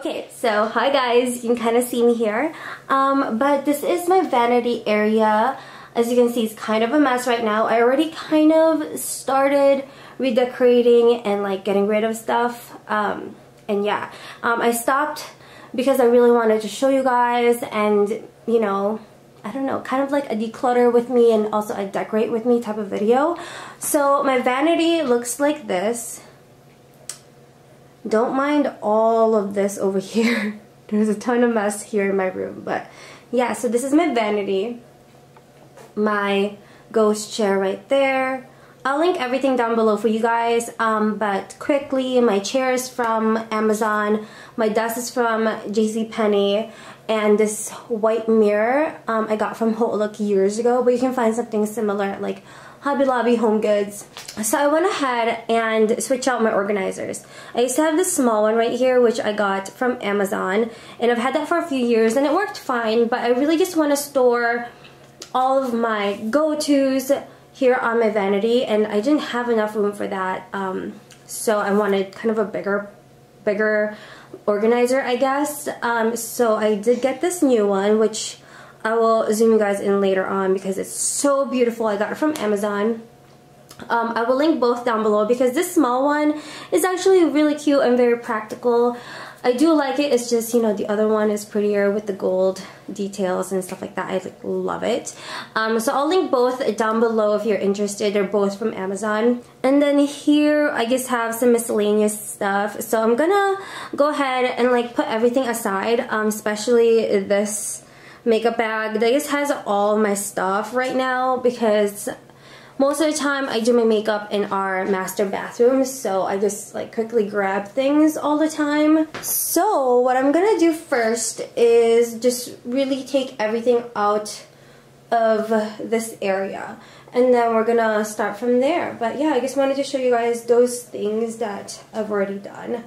Okay, so hi guys, you can kind of see me here. Um, but this is my vanity area. As you can see, it's kind of a mess right now. I already kind of started redecorating and like getting rid of stuff. Um, and yeah, um, I stopped because I really wanted to show you guys and, you know, I don't know, kind of like a declutter with me and also a decorate with me type of video. So my vanity looks like this. Don't mind all of this over here. There's a ton of mess here in my room. But yeah, so this is my vanity. My ghost chair right there. I'll link everything down below for you guys. Um, but quickly, my chair is from Amazon. My desk is from JCPenney. And this white mirror um, I got from HauteLook years ago. But you can find something similar like Hobby Lobby Home Goods. So I went ahead and switched out my organizers. I used to have this small one right here which I got from Amazon and I've had that for a few years and it worked fine but I really just want to store all of my go-tos here on my vanity and I didn't have enough room for that um, so I wanted kind of a bigger bigger organizer I guess um, so I did get this new one which I will zoom you guys in later on because it's so beautiful. I got it from Amazon. Um, I will link both down below because this small one is actually really cute and very practical. I do like it. It's just, you know, the other one is prettier with the gold details and stuff like that. I like, love it. Um, so I'll link both down below if you're interested. They're both from Amazon. And then here I just have some miscellaneous stuff. So I'm gonna go ahead and like put everything aside, um, especially this makeup bag. This has all my stuff right now because most of the time I do my makeup in our master bathroom so I just like quickly grab things all the time. So what I'm gonna do first is just really take everything out of this area and then we're gonna start from there. But yeah, I just wanted to show you guys those things that I've already done.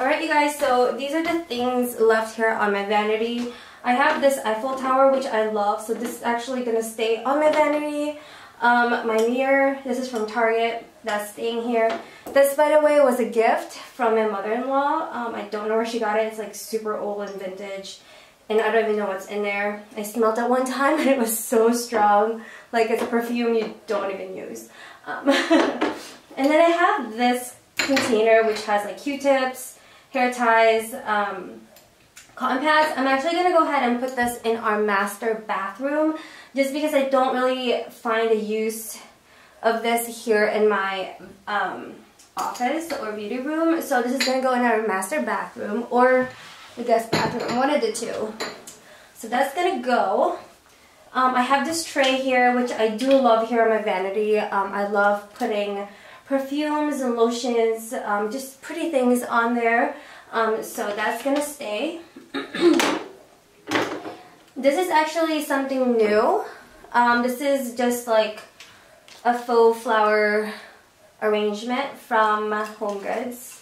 Alright you guys, so these are the things left here on my vanity. I have this Eiffel Tower which I love, so this is actually going to stay on my vanity. Um, my mirror, this is from Target, that's staying here. This, by the way, was a gift from my mother-in-law. Um, I don't know where she got it. It's like super old and vintage. And I don't even know what's in there. I smelled it one time and it was so strong. Like it's a perfume you don't even use. Um, and then I have this container which has like Q-tips, hair ties, um, cotton pads. I'm actually going to go ahead and put this in our master bathroom just because I don't really find a use of this here in my um, office or beauty room. So this is going to go in our master bathroom or the guest bathroom, one of the two. So that's going to go. Um, I have this tray here, which I do love here on my vanity. Um, I love putting perfumes and lotions, um, just pretty things on there. Um, so that's gonna stay. this is actually something new. Um, this is just like a faux flower arrangement from Home Goods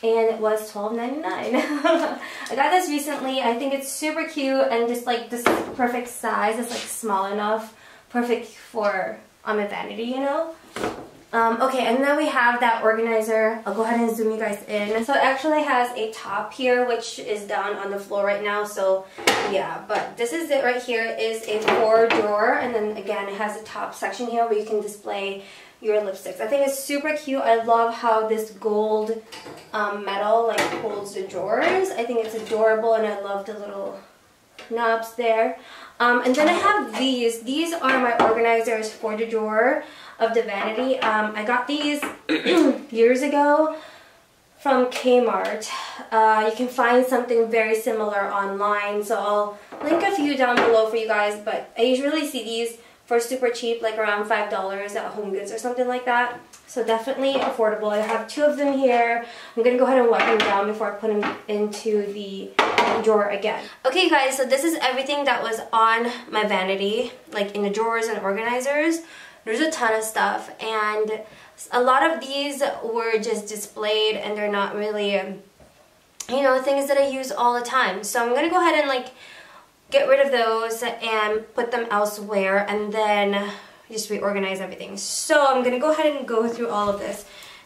and it was $12.99. I got this recently. I think it's super cute and just like this perfect size. It's like small enough, perfect for on my vanity, you know. Um, okay, and then we have that organizer. I'll go ahead and zoom you guys in. So it actually has a top here, which is down on the floor right now. So yeah, but this is it right here. It is a four drawer. And then again, it has a top section here where you can display your lipsticks. I think it's super cute. I love how this gold um, metal like holds the drawers. I think it's adorable and I love the little knobs there. Um, and then I have these. These are my organizers for the drawer of the vanity. Um, I got these years ago from Kmart. Uh, you can find something very similar online, so I'll link a few down below for you guys, but I usually see these for super cheap, like around $5 at Home Goods or something like that. So definitely affordable. I have two of them here. I'm gonna go ahead and wipe them down before I put them into the drawer again. Okay guys, so this is everything that was on my vanity, like in the drawers and organizers. There's a ton of stuff and a lot of these were just displayed and they're not really, you know, things that I use all the time. So I'm gonna go ahead and like get rid of those and put them elsewhere and then just reorganize everything. So I'm gonna go ahead and go through all of this.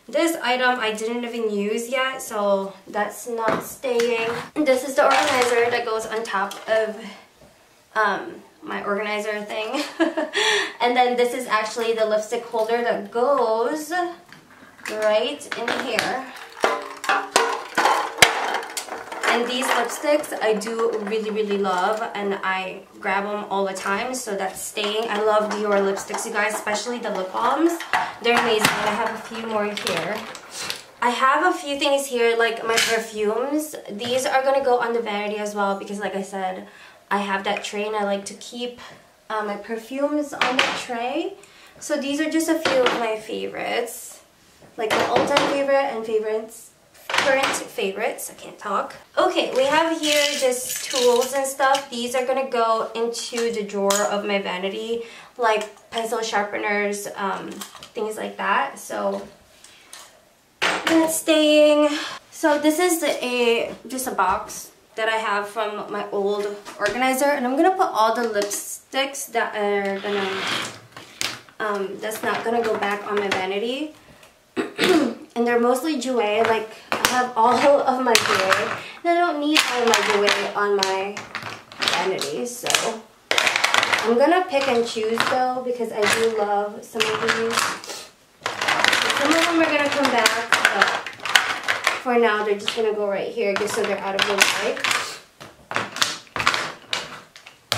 This item I didn't even use yet, so that's not staying. This is the organizer that goes on top of um, my organizer thing. and then this is actually the lipstick holder that goes right in here. And these lipsticks I do really, really love and I grab them all the time, so that's staying. I love Dior lipsticks, you guys, especially the lip balms. They're amazing I have a few more here. I have a few things here, like my perfumes. These are going to go on the vanity as well because like I said, I have that tray and I like to keep uh, my perfumes on the tray. So these are just a few of my favorites. Like my all-time favorite and favorites current favorites. I can't talk. Okay, we have here just tools and stuff. These are gonna go into the drawer of my vanity, like pencil sharpeners, um, things like that. So that's staying. So this is a just a box that I have from my old organizer, and I'm gonna put all the lipsticks that are gonna um, that's not gonna go back on my vanity. and they're mostly Jouer, like I have all of my jewelry. And I don't need all my jewelry on my vanity, so I'm gonna pick and choose though because I do love some of these. Some of them are gonna come back, but for now they're just gonna go right here just so they're out of the way.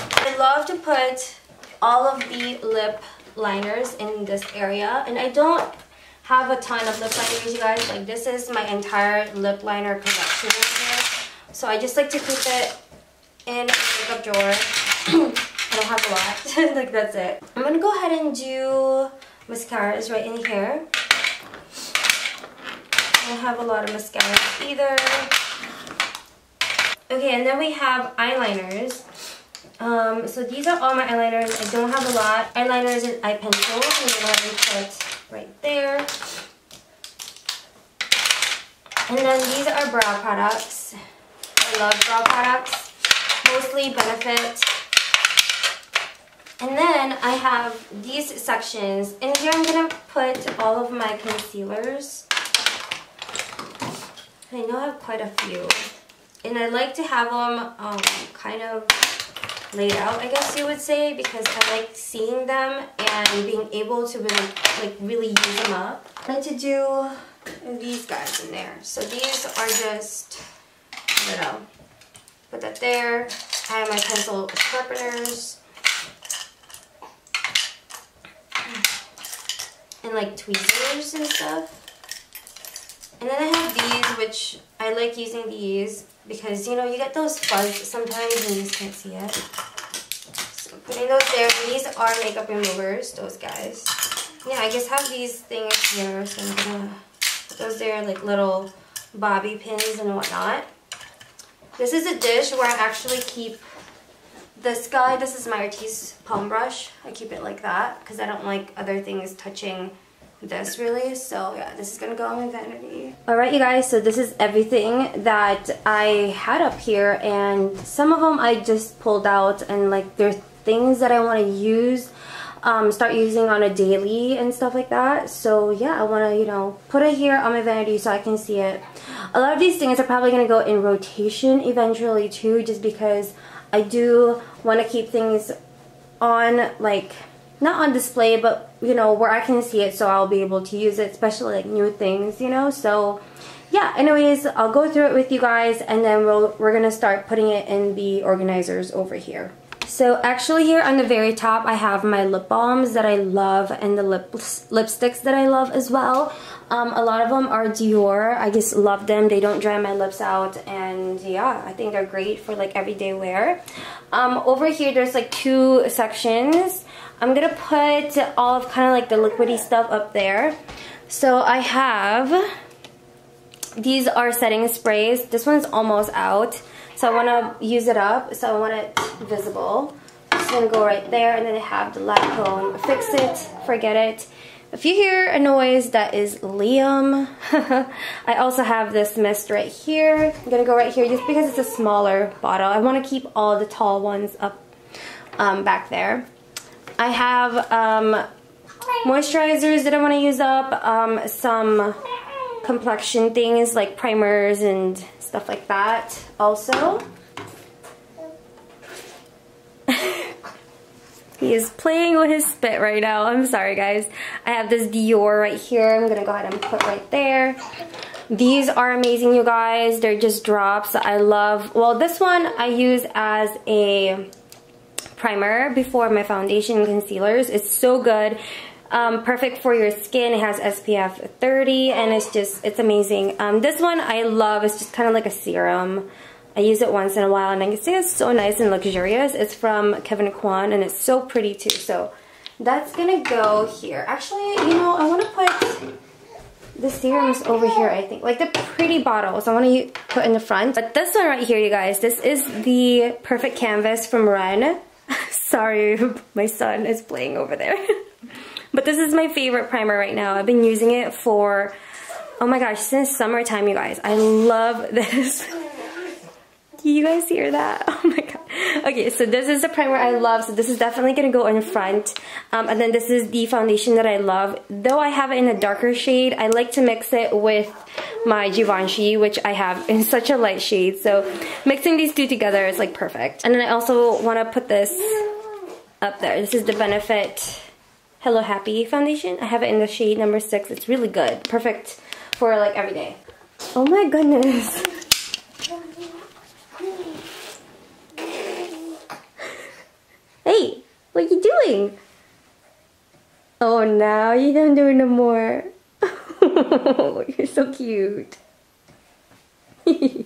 I love to put all of the lip liners in this area and I don't have a ton of lip liners, you guys. Like, this is my entire lip liner collection here. So I just like to keep it in a makeup drawer. I don't have a lot. like, that's it. I'm going to go ahead and do mascaras right in here. Don't have a lot of mascaras either. Okay, and then we have eyeliners. Um, so these are all my eyeliners. I don't have a lot. Eyeliners and eye pencils. I'm going to put right there. And then these are brow products. I love brow products, mostly Benefit. And then I have these sections. In here I'm going to put all of my concealers. I know I have quite a few. And I like to have them um, kind of laid out, I guess you would say, because I like seeing them and being able to really, like, really use them up. I like to do these guys in there. So these are just, you know, put that there. I have my pencil sharpeners. And like tweezers and stuff. And then I have these, which I like using these because, you know, you get those fuzz sometimes and you just can't see it. So putting those there. These are makeup removers, those guys. Yeah, I just have these things here, so I'm to put those there like little bobby pins and whatnot. This is a dish where I actually keep this guy. This is my Artis palm brush. I keep it like that because I don't like other things touching this really so yeah this is gonna go on my vanity. All right you guys so this is everything that i had up here and some of them i just pulled out and like there's things that i want to use um, start using on a daily and stuff like that. So yeah I want to you know put it here on my vanity so I can see it. A lot of these things are probably going to go in rotation eventually too just because I do want to keep things on like not on display, but you know, where I can see it so I'll be able to use it, especially like new things, you know, so yeah, anyways, I'll go through it with you guys and then we'll, we're gonna start putting it in the organizers over here. So actually here on the very top I have my lip balms that I love and the lip lipsticks that I love as well. Um, a lot of them are Dior. I just love them. They don't dry my lips out and yeah, I think they're great for like everyday wear. Um, over here there's like two sections. I'm gonna put all of kind of like the liquidy stuff up there. So I have, these are setting sprays. This one's almost out. So I want to use it up. So I want it visible. Just gonna go right there and then I have the Lancome Fix It, Forget It. If you hear a noise, that is Liam. I also have this mist right here. I'm gonna go right here just because it's a smaller bottle. I wanna keep all the tall ones up um, back there. I have um, moisturizers that I wanna use up, um, some complexion things like primers and stuff like that also. He is playing with his spit right now. I'm sorry, guys. I have this Dior right here. I'm going to go ahead and put right there. These are amazing, you guys. They're just drops. I love... Well, this one I use as a primer before my foundation concealers. It's so good. Um, perfect for your skin. It has SPF 30 and it's just, it's amazing. Um, this one I love. It's just kind of like a serum. I use it once in a while and I can say it's so nice and luxurious. It's from Kevyn Aucoin and it's so pretty too. So that's gonna go here. Actually, you know, I want to put the serums over here, I think. Like the pretty bottles, I want to put in the front. But this one right here, you guys, this is the Perfect Canvas from Ren. Sorry, my son is playing over there. but this is my favorite primer right now. I've been using it for, oh my gosh, since summertime, you guys. I love this. You guys hear that? Oh my god. Okay, so this is the primer I love. So this is definitely going to go in front. Um, and then this is the foundation that I love. Though I have it in a darker shade, I like to mix it with my Givenchy, which I have in such a light shade. So mixing these two together is like perfect. And then I also want to put this up there. This is the Benefit Hello Happy foundation. I have it in the shade number 6. It's really good. Perfect for like every day. Oh my goodness. What are you doing? Oh, now you don't do it no more. You're so cute.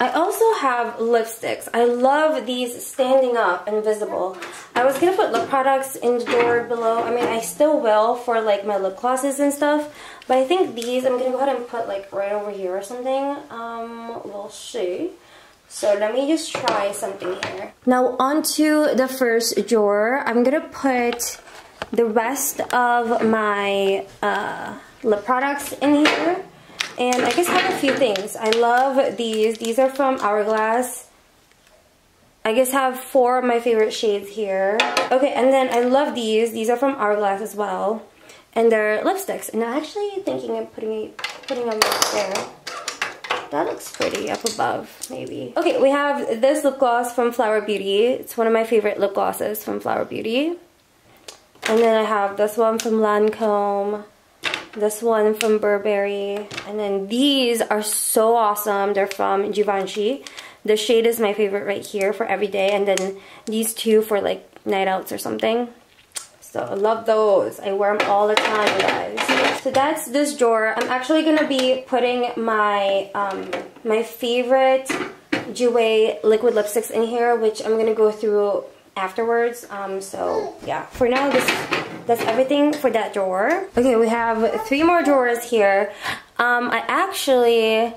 I also have lipsticks. I love these standing up and visible. I was to put lip products in the drawer below. I mean, I still will for like my lip glosses and stuff. But I think these, I'm to go ahead and put like right over here or something. Um, we'll see. So let me just try something here. Now onto the first drawer. I'm to put the rest of my uh, lip products in here. And I just have a few things. I love these. These are from Hourglass. I guess have four of my favorite shades here. Okay, and then I love these. These are from Hourglass as well. And they're lipsticks. And I'm actually thinking of putting, putting them right there. That looks pretty up above, maybe. Okay, we have this lip gloss from Flower Beauty. It's one of my favorite lip glosses from Flower Beauty. And then I have this one from Lancome this one from Burberry. And then these are so awesome. They're from Givenchy. The shade is my favorite right here for every day. And then these two for like night outs or something. So I love those. I wear them all the time, guys. So that's this drawer. I'm actually going to be putting my, um, my favorite Jouer liquid lipsticks in here, which I'm going to go through afterwards. Um, so yeah, for now, this that's everything for that drawer. Okay, we have three more drawers here. Um, I actually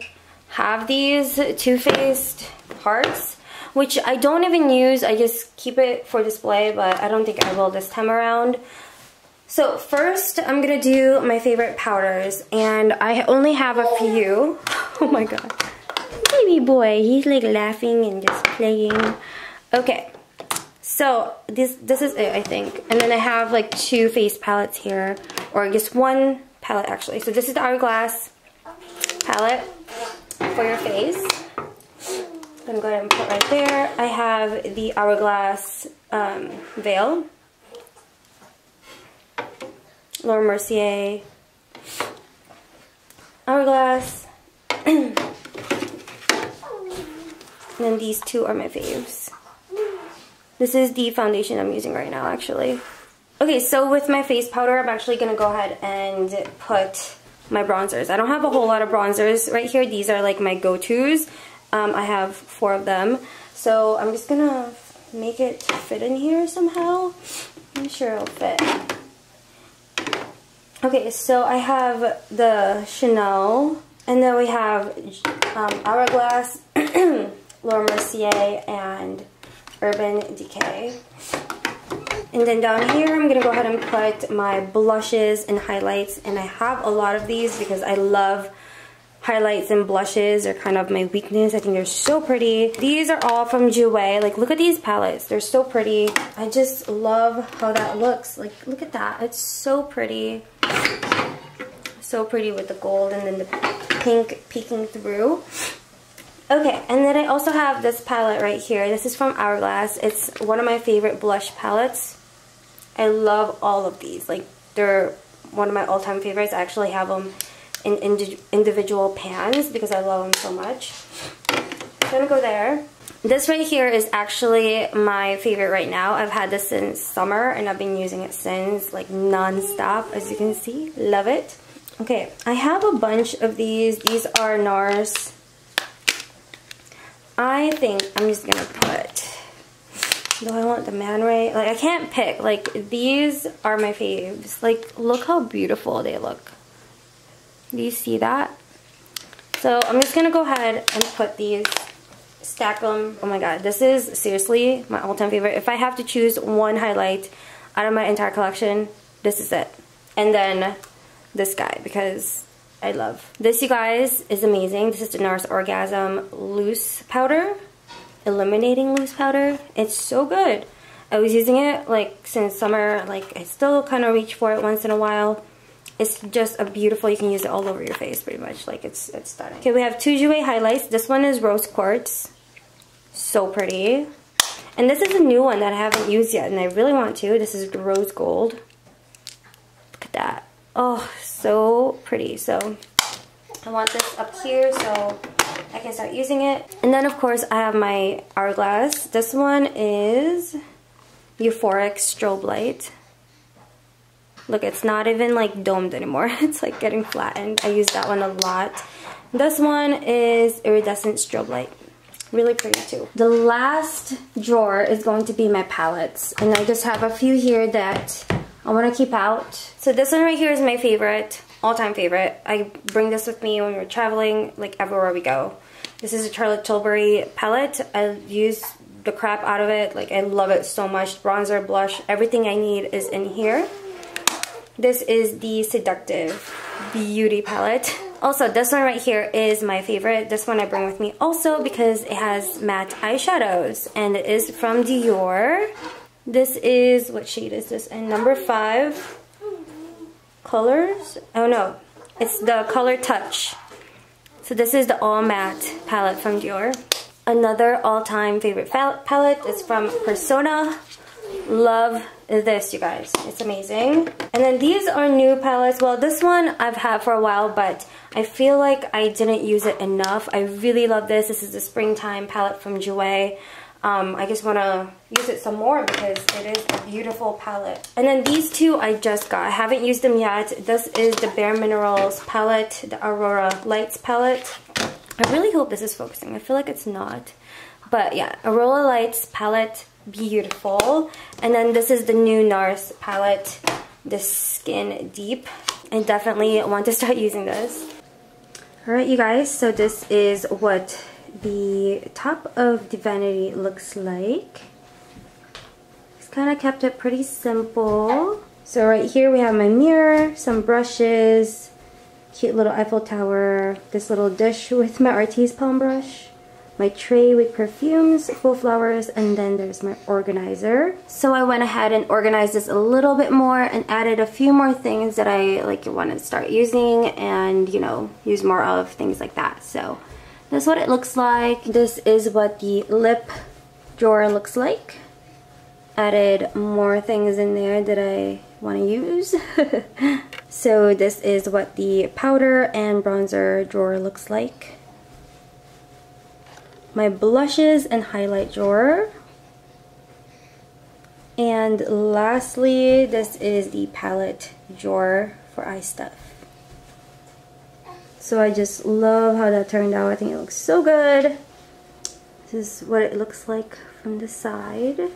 have these Too Faced hearts, which I don't even use. I just keep it for display, but I don't think I will this time around. So first, I'm gonna do my favorite powders, and I only have a few. Oh my god. Baby boy, he's like laughing and just playing. Okay, so this this is it, I think. And then I have like two face palettes here, or I guess one palette actually. So this is the Hourglass palette for your face. I'm gonna go ahead and put right there. I have the Hourglass um, veil. Laura Mercier. Hourglass. and then these two are my faves. This is the foundation I'm using right now, actually. Okay, so with my face powder, I'm actually going to go ahead and put my bronzers. I don't have a whole lot of bronzers right here. These are like my go-tos. Um, I have four of them. So I'm just gonna make it fit in here somehow. I'm sure it'll fit. Okay, so I have the Chanel, and then we have um, Hourglass, Laura Mercier, and Urban Decay. And then down here, I'm going to go ahead and put my blushes and highlights. And I have a lot of these because I love highlights and blushes. They're kind of my weakness. I think they're so pretty. These are all from Jouer. Like, look at these palettes. They're so pretty. I just love how that looks. Like, look at that. It's so pretty. So pretty with the gold and then the pink peeking through. Okay, and then I also have this palette right here. This is from Hourglass. It's one of my favorite blush palettes. I love all of these. Like, they're one of my all-time favorites. I actually have them in indi individual pans because I love them so much. I'm gonna go there. This right here is actually my favorite right now. I've had this since summer and I've been using it since like non-stop as you can see. Love it. Okay, I have a bunch of these. These are NARS. I think I'm just gonna put do I want the Man Ray? Like, I can't pick. Like, these are my faves. Like, look how beautiful they look. Do you see that? So, I'm just going to go ahead and put these, stack them. Oh my god, this is seriously my all-time favorite. If I have to choose one highlight out of my entire collection, this is it. And then this guy, because I love. This, you guys, is amazing. This is the NARS Orgasm Loose Powder illuminating loose powder. It's so good. I was using it like since summer. Like I still kind of reach for it once in a while. It's just a beautiful, you can use it all over your face pretty much. Like it's, it's stunning. Okay, we have two Jouer highlights. This one is Rose Quartz. So pretty. And this is a new one that I haven't used yet and I really want to. This is Rose Gold. Look at that. Oh, so pretty. So I want this up here so I can start using it. And then of course I have my Hourglass. This one is Euphoric Strobe Light. Look, it's not even like domed anymore. It's like getting flattened. I use that one a lot. This one is Iridescent Strobe Light. Really pretty too. The last drawer is going to be my palettes. And I just have a few here that I want to keep out. So this one right here is my favorite all-time favorite. I bring this with me when we're traveling, like everywhere we go. This is a Charlotte Tilbury palette. I use the crap out of it. Like I love it so much. Bronzer, blush, everything I need is in here. This is the Seductive Beauty palette. Also, this one right here is my favorite. This one I bring with me also because it has matte eyeshadows. And it is from Dior. This is, what shade is this? And number five colors. Oh no, it's the Color Touch. So this is the All Matte palette from Dior. Another all-time favorite palette is from Persona. Love this, you guys. It's amazing. And then these are new palettes. Well, this one I've had for a while, but I feel like I didn't use it enough. I really love this. This is the Springtime palette from Jouer. Um, I just want to use it some more because it is a beautiful palette. And then these two I just got. I haven't used them yet. This is the Bare Minerals palette, the Aurora Lights palette. I really hope this is focusing. I feel like it's not. But yeah, Aurora Lights palette, beautiful. And then this is the new NARS palette, the Skin Deep. I definitely want to start using this. Alright you guys, so this is what the top of the vanity looks like. Just kind of kept it pretty simple. So right here we have my mirror, some brushes, cute little Eiffel Tower, this little dish with my Artis palm brush, my tray with perfumes, full flowers, and then there's my organizer. So I went ahead and organized this a little bit more and added a few more things that I like want to start using and, you know, use more of, things like that. So that's what it looks like. This is what the lip drawer looks like. Added more things in there that I want to use. so this is what the powder and bronzer drawer looks like. My blushes and highlight drawer. And lastly, this is the palette drawer for eye stuff. So I just love how that turned out. I think it looks so good. This is what it looks like from the side.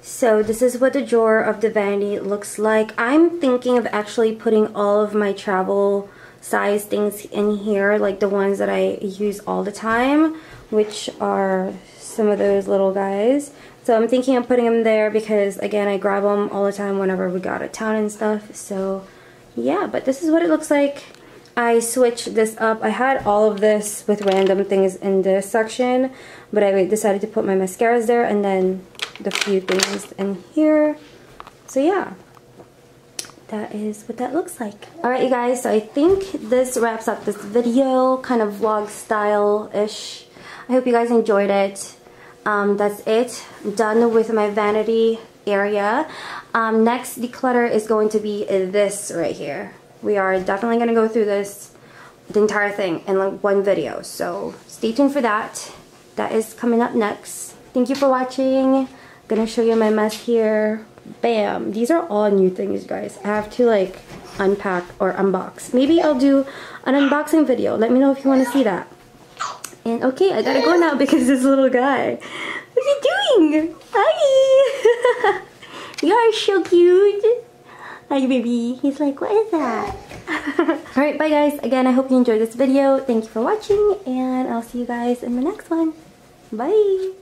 So this is what the drawer of the vanity looks like. I'm thinking of actually putting all of my travel size things in here, like the ones that I use all the time, which are some of those little guys. So I'm thinking of putting them there because, again, I grab them all the time whenever we go out of town and stuff. So yeah, but this is what it looks like. I switched this up. I had all of this with random things in this section, but I decided to put my mascaras there and then the few things in here. So yeah, that is what that looks like. Alright you guys, so I think this wraps up this video, kind of vlog style-ish. I hope you guys enjoyed it. Um, that's it. done with my vanity area. Um, next declutter is going to be this right here. We are definitely going to go through this, the entire thing in like one video. So stay tuned for that. That is coming up next. Thank you for watching. Gonna show you my mess here. Bam! These are all new things, guys. I have to like unpack or unbox. Maybe I'll do an unboxing video. Let me know if you want to see that. And okay, I gotta go now because this little guy. What are you doing? Hi! you are so cute. Hi, baby. He's like, what is that? Alright, bye guys. Again, I hope you enjoyed this video. Thank you for watching, and I'll see you guys in the next one. Bye!